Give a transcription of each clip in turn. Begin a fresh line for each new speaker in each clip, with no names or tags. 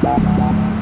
Thank you.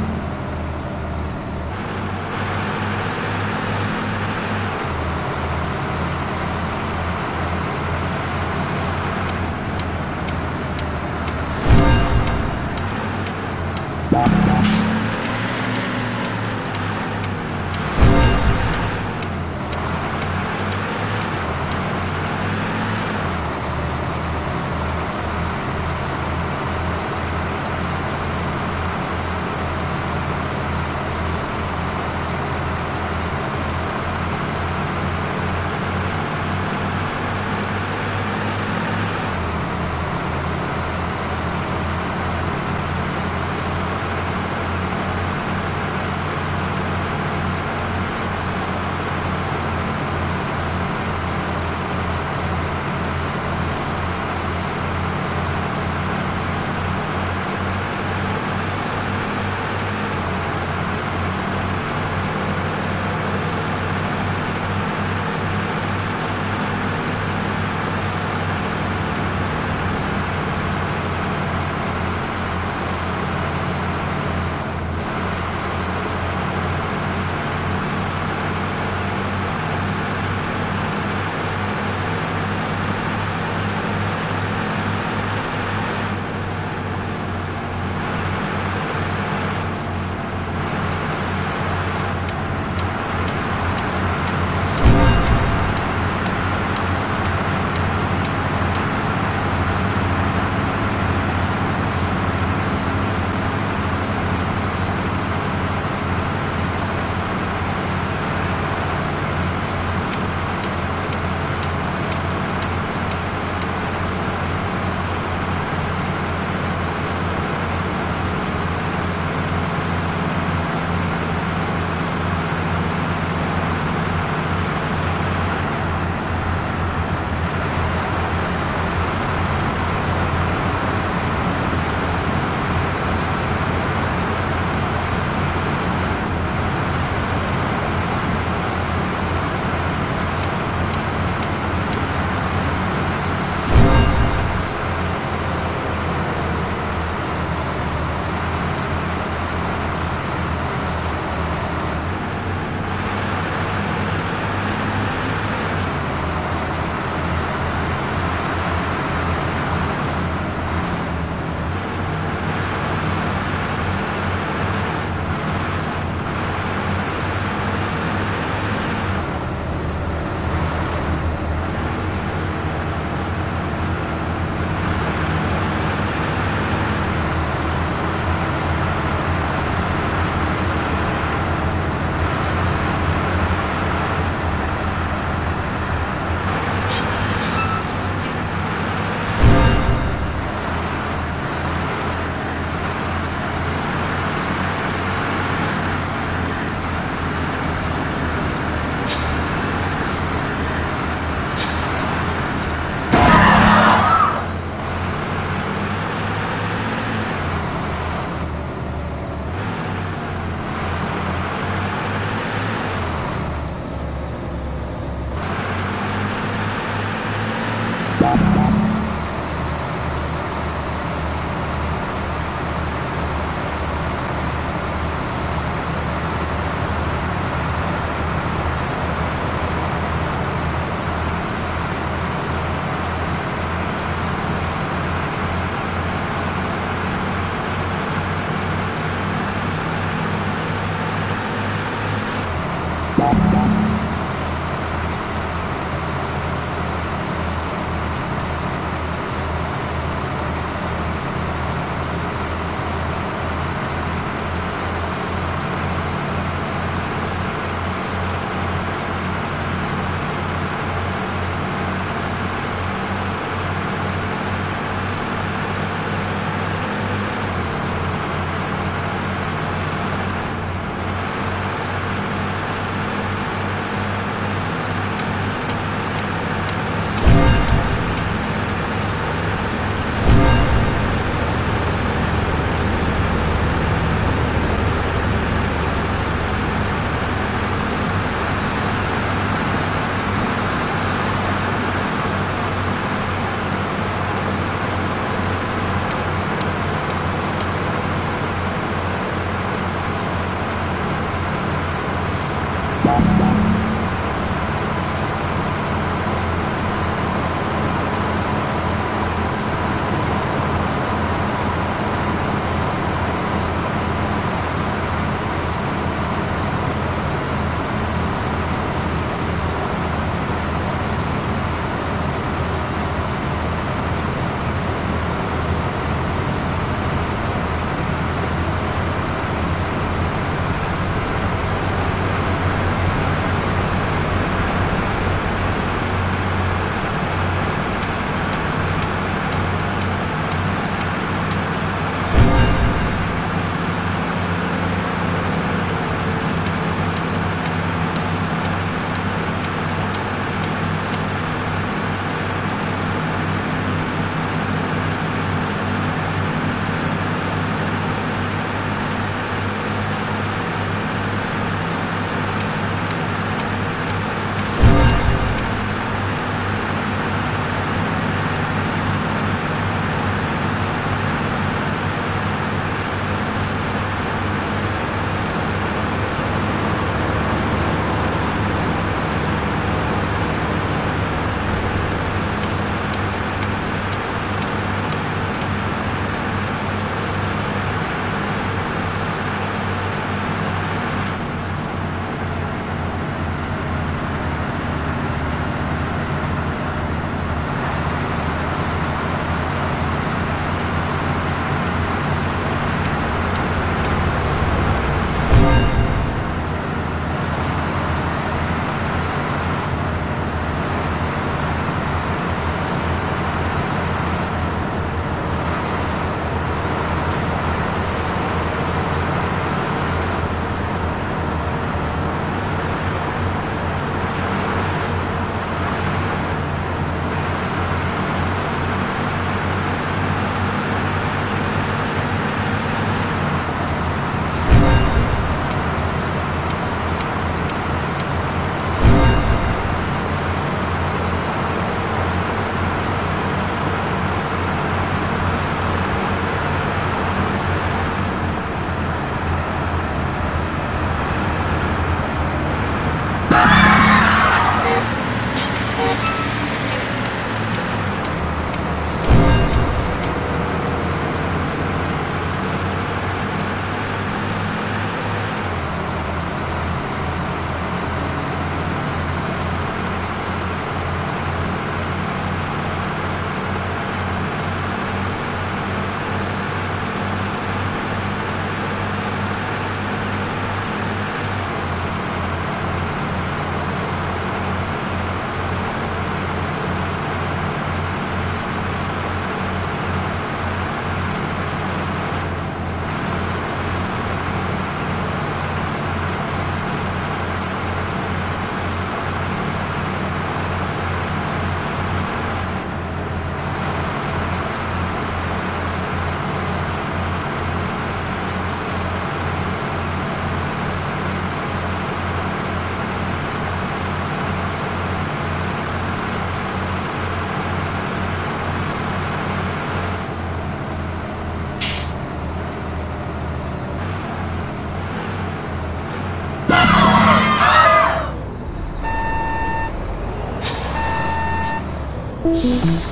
Thank you.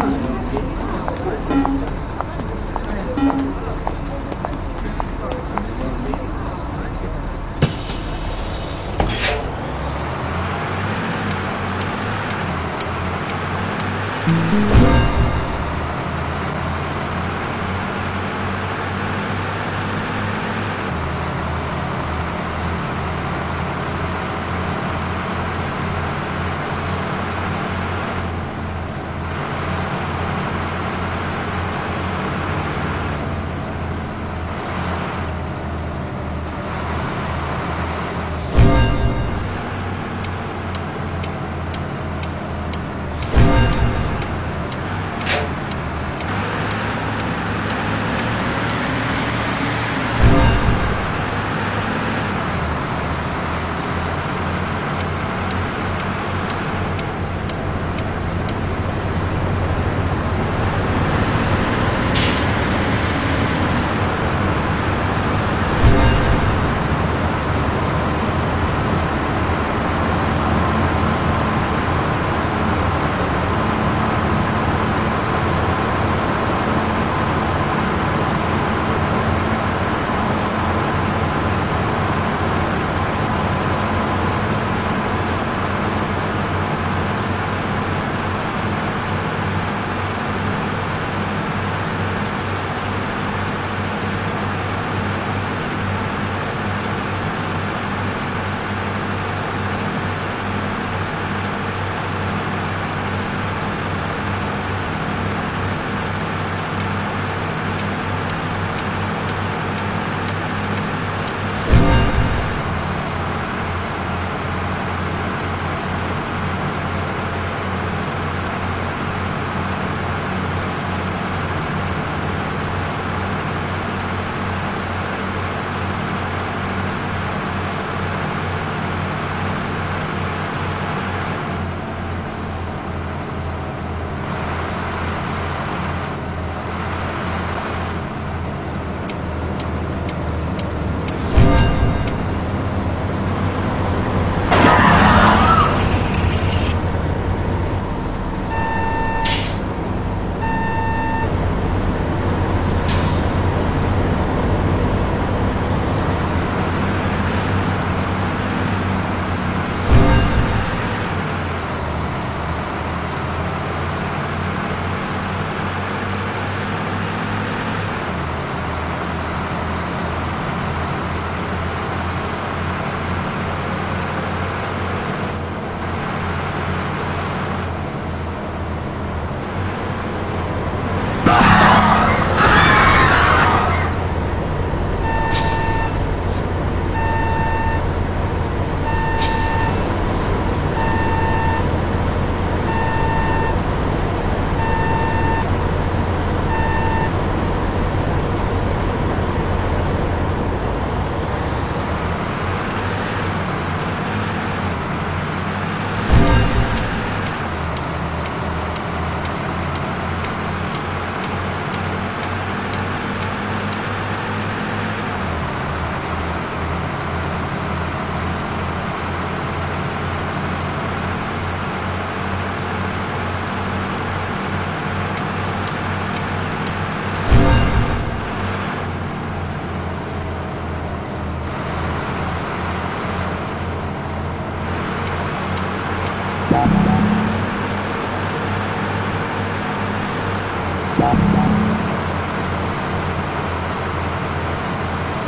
Come on.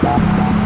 Thank you.